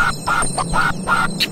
Ha ha ha ha ha!